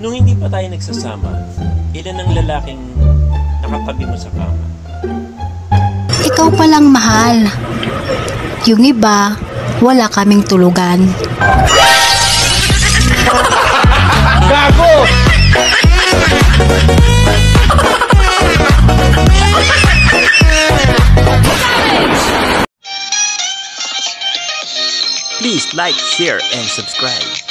Nung hindi pa tayo nagsasama, ilan ang lalaking nakatabi mo sa kama? Ikaw palang mahal. Yung iba, wala kaming tulugan. Gago! Please like, share, and subscribe.